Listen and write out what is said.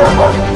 Oh,